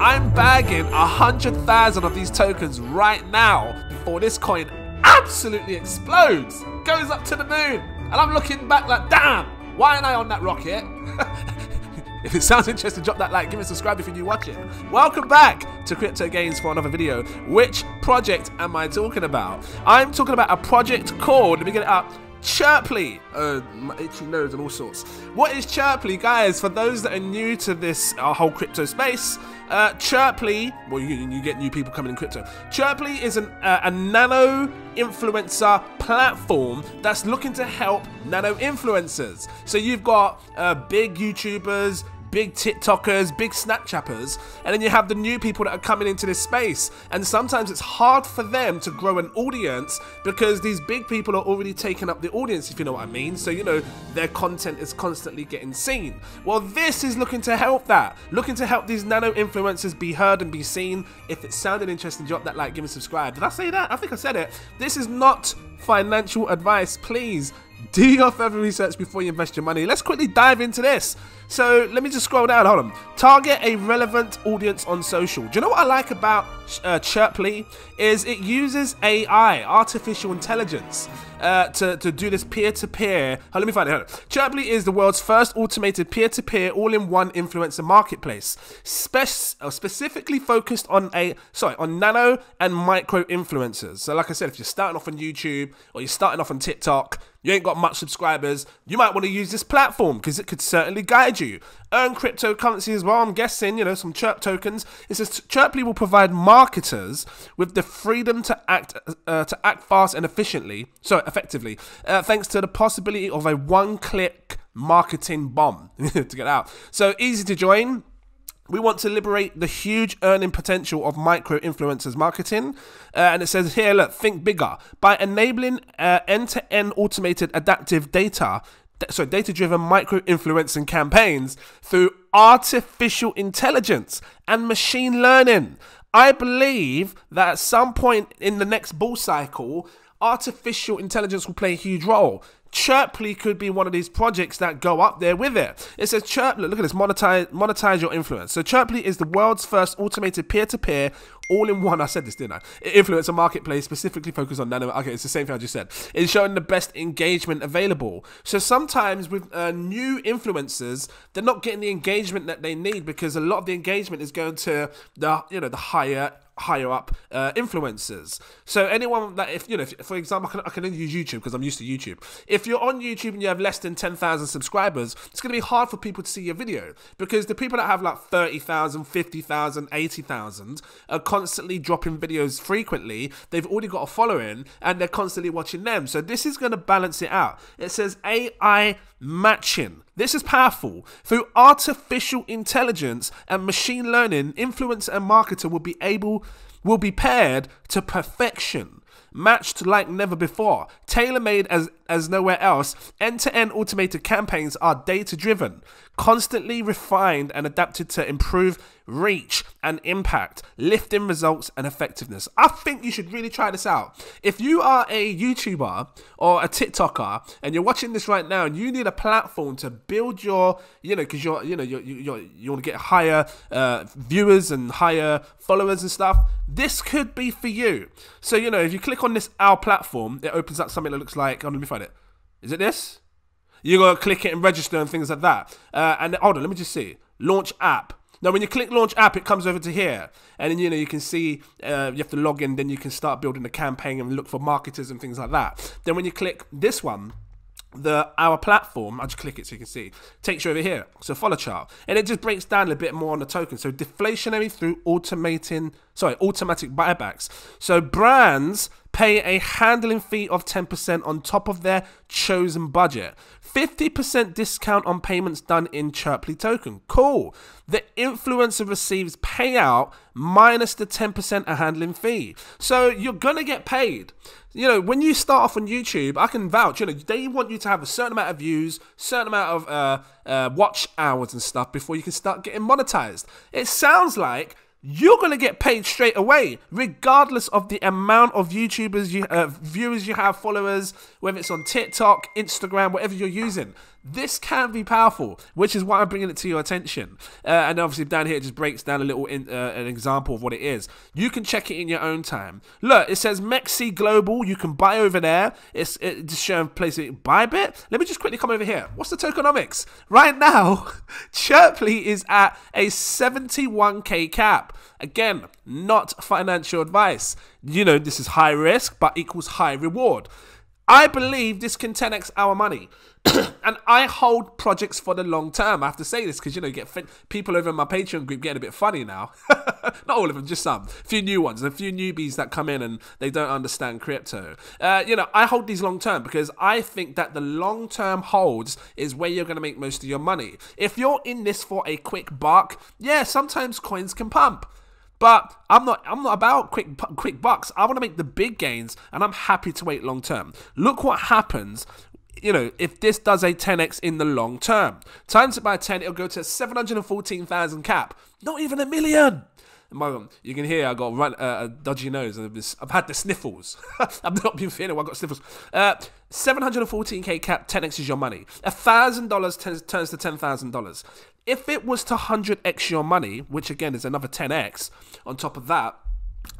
I'm bagging a hundred thousand of these tokens right now before this coin absolutely explodes, goes up to the moon, and I'm looking back like, damn, why am I on that rocket? If it sounds interesting, drop that like, give me a subscribe if you're new watching. Welcome back to Crypto Gains for another video. Which project am I talking about? I'm talking about a project called, let me get it up, Chirpley, uh, itchy nose and all sorts. What is Chirpley, guys? For those that are new to this uh, whole crypto space, uh, Chirpley, well, you, you, get new people coming in crypto. Chirpley is an, uh, a nano influencer platform that's looking to help nano influencers. So you've got uh, big YouTubers, big TikTokers, big Snapchappers, and then you have the new people that are coming into this space. And sometimes it's hard for them to grow an audience because these big people are already taking up the audience, if you know what I mean. So, you know, their content is constantly getting seen. Well, this is looking to help that, looking to help these nano influencers be heard and be seen. If it sounded interesting, drop that like, give me subscribe. Did I say that? I think I said it. This is not financial advice. Please do your further research before you invest your money. Let's quickly dive into this. So let me just scroll down. Hold on. Target a relevant audience on social. Do you know what I like about uh, Chirpley? Is it uses AI, artificial intelligence, uh, to, to do this peer-to-peer. -peer. Oh, let me find it. Hold on. Chirpley is the world's first automated peer-to-peer all-in-one influencer marketplace, Spe uh, specifically focused on a sorry on nano and micro influencers. So like I said, if you're starting off on YouTube or you're starting off on TikTok, you ain't got much subscribers, you might want to use this platform because it could certainly guide you. Earn cryptocurrency as well, I'm guessing, you know, some chirp tokens. It says Chirpley will provide marketers with the freedom to act uh, to act fast and efficiently, so effectively, uh, thanks to the possibility of a one-click marketing bomb to get out. So easy to join. We want to liberate the huge earning potential of micro influencers marketing. Uh, and it says here, look, think bigger. By enabling end to end automated adaptive data, so data driven micro influencing campaigns through artificial intelligence and machine learning. I believe that at some point in the next bull cycle, artificial intelligence will play a huge role. Chirpley could be one of these projects that go up there with it. It says Chirpley, look at this, monetize, monetize your influence. So Chirpley is the world's first automated peer-to-peer, all-in-one, I said this, didn't I? Influencer marketplace specifically focused on nano. Okay, it's the same thing I just said. It's showing the best engagement available. So sometimes with uh, new influencers, they're not getting the engagement that they need because a lot of the engagement is going to the, you know, the higher higher up uh, influencers. So anyone that, if you know, if, for example, I can, I can use YouTube because I'm used to YouTube. If you're on YouTube and you have less than 10,000 subscribers, it's going to be hard for people to see your video because the people that have like 30,000, 50,000, 80,000 are constantly dropping videos frequently. They've already got a following and they're constantly watching them. So this is going to balance it out. It says AI matching. This is powerful. Through artificial intelligence and machine learning, influencer and marketer will be able will be paired to perfection, matched like never before, tailor-made as as nowhere else. End-to-end automated campaigns are data-driven, constantly refined and adapted to improve reach and impact, lifting results and effectiveness. I think you should really try this out. If you are a YouTuber or a TikToker and you're watching this right now and you need a platform to build your, you know, because you're, you know, you're, you're, you want to get higher uh, viewers and higher followers and stuff, this could be for you. So, you know, if you click on this Our platform, it opens up something that looks like, oh, let me find it. Is it this? You gotta click it and register and things like that. Uh, and hold on, let me just see. Launch app. Now, when you click launch app, it comes over to here, and then you know you can see uh, you have to log in. Then you can start building a campaign and look for marketers and things like that. Then when you click this one, the our platform, I just click it so you can see, takes you over here. So follow chart, and it just breaks down a bit more on the token. So deflationary through automating, sorry, automatic buybacks. So brands pay a handling fee of 10% on top of their chosen budget. 50% discount on payments done in Chirpley token. Cool. The influencer receives payout minus the 10% a handling fee. So you're going to get paid. You know, when you start off on YouTube, I can vouch, you know, they want you to have a certain amount of views, certain amount of uh, uh, watch hours and stuff before you can start getting monetized. It sounds like you're going to get paid straight away, regardless of the amount of YouTubers, you, uh, viewers you have, followers, whether it's on TikTok, Instagram, whatever you're using. This can be powerful, which is why I'm bringing it to your attention. Uh, and obviously down here it just breaks down a little in, uh, an example of what it is. You can check it in your own time. Look, it says MEXC Global. You can buy over there. It's it just showing place it Bybit. Let me just quickly come over here. What's the tokenomics right now? Chirpley is at a 71k cap. Again, not financial advice. You know this is high risk but equals high reward. I believe this can 10x our money. and I hold projects for the long term. I have to say this because you know you get people over in my Patreon group getting a bit funny now. Not all of them, just some. A few new ones, a few newbies that come in and they don't understand crypto. Uh, you know, I hold these long term because I think that the long term holds is where you're going to make most of your money. If you're in this for a quick buck, yeah, sometimes coins can pump. But I'm not I'm not about quick quick bucks. I want to make the big gains and I'm happy to wait long term. Look what happens you know, if this does a 10x in the long term. Times it by 10, it'll go to 714,000 cap. Not even a million. You can hear I got run, uh, a dodgy nose and I've had the sniffles. I've not been feeling. well. I've got sniffles. Uh, 714k cap, 10x is your money. $1,000 turns to $10,000. If it was to 100x your money, which again is another 10x on top of that,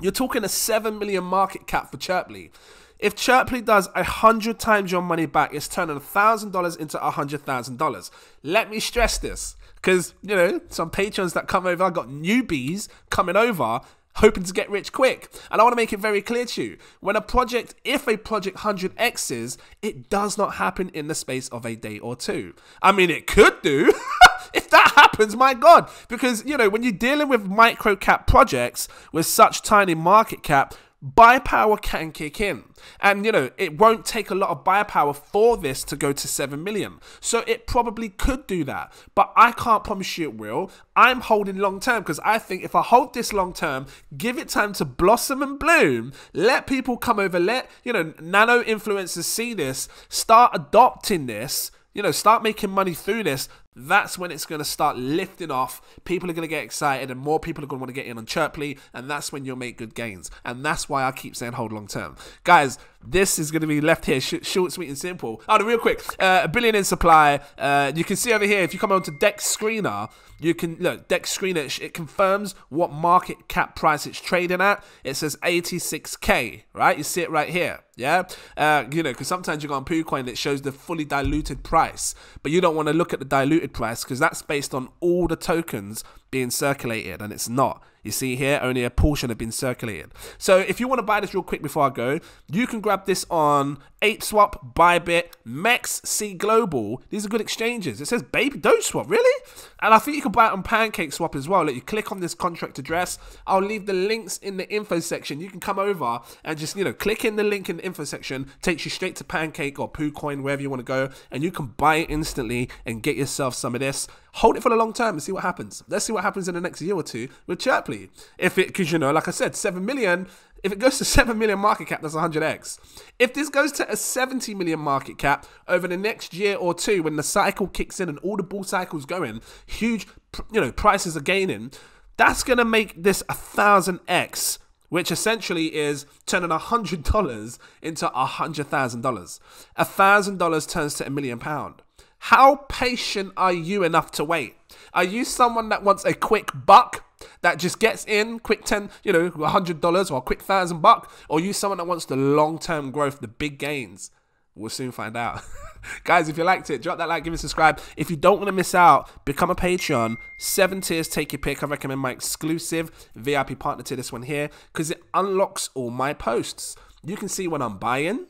you're talking a 7 million market cap for Chirpley. If Chirpley does a hundred times your money back, it's turning a thousand dollars into a hundred thousand dollars. Let me stress this, because you know some patrons that come over, I got newbies coming over hoping to get rich quick. And I want to make it very clear to you when a project, if a project 100x's, it does not happen in the space of a day or two. I mean, it could do. if that happens, my God. Because, you know, when you're dealing with micro cap projects with such tiny market cap, buy power can kick in. And you know, it won't take a lot of buy power for this to go to 7 million. So it probably could do that. But I can't promise you it will. I'm holding long term because I think if I hold this long term, give it time to blossom and bloom, let people come over, let, you know, nano influencers see this, start adopting this you know, start making money through this, that's when it's going to start lifting off. People are going to get excited, and more people are going to want to get in on Chirpley, and that's when you'll make good gains. And that's why I keep saying hold long term. Guys, this is going to be left here sh short, sweet, and simple. Oh, real quick, uh, a billion in supply. Uh, you can see over here, if you come onto Dex Screener, you can look Dex Screener. It confirms what market cap price it's trading at. It says 86k, right? You see it right here. Yeah, uh, you know, because sometimes you go on PooCoin, it shows the fully diluted price, but you don't want to look at the diluted price because that's based on all the tokens being circulated, and it's not. You see here, only a portion have been circulated. So if you want to buy this real quick before I go, you can grab this on Apeswap, Bybit, Mex, C Global. These are good exchanges. It says baby don't swap, really? And I think you can buy it on Pancake Swap as well. Let you click on this contract address. I'll leave the links in the info section. You can come over and just, you know, click in the link in the info section, takes you straight to Pancake or PooCoin, wherever you want to go, and you can buy it instantly and get yourself some of this. Hold it for the long term and see what happens. Let's see what happens in the next year or two with Chirpley. If it, because you know, like I said, 7 million if it goes to 7 million market cap, that's 100x. If this goes to a 70 million market cap over the next year or two, when the cycle kicks in and all the bull cycles going, huge, you know, prices are gaining, that's going to make this a 1000x, which essentially is turning $100 into $100,000. $1,000 turns to a million pound. How patient are you enough to wait? Are you someone that wants a quick buck? that just gets in quick 10 you know $100 or a quick thousand buck? Or you someone that wants the long-term growth the big gains? We'll soon find out. Guys if you liked it drop that like give a subscribe. If you don't want to miss out become a patreon. Seven tiers take your pick. I recommend my exclusive vip partner to this one here because it unlocks all my posts. You can see when i'm buying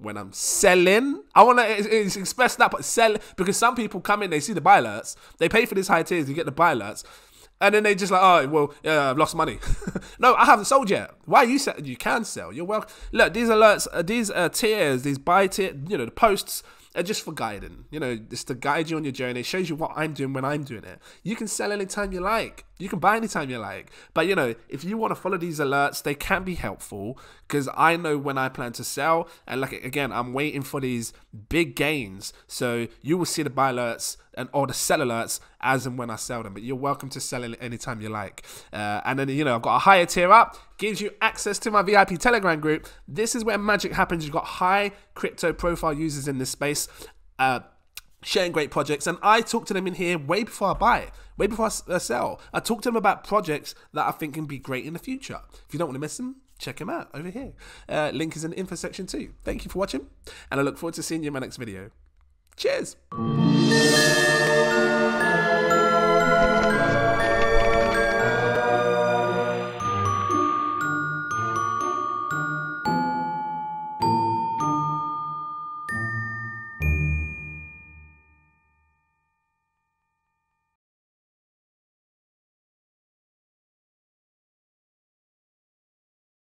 when I'm selling. I want to express that, but sell because some people come in, they see the buy alerts, they pay for these high tiers, you get the buy alerts, and then they just like, oh, well, I've lost money. no, I haven't sold yet. Why you sell? You can sell. You're welcome. Look, these alerts, uh, these uh, tiers, these buy tier, you know, the posts are just for guiding. You know, just to guide you on your journey. It shows you what I'm doing when I'm doing it. You can sell anytime you like. You can buy anytime you like. But you know, if you want to follow these alerts, they can be helpful because I know when I plan to sell. And like again, I'm waiting for these big gains. So you will see the buy alerts and or the sell alerts as and when I sell them. But you're welcome to sell it anytime you like. Uh, and then you know, I've got a higher tier up, gives you access to my VIP Telegram group. This is where magic happens. You've got high crypto profile users in this space. Uh, sharing great projects. And I talk to them in here way before I buy it, way before I uh, sell. I talk to them about projects that I think can be great in the future. If you don't want to miss them, check them out over here. Uh, link is in the info section too. Thank you for watching, and I look forward to seeing you in my next video. Cheers.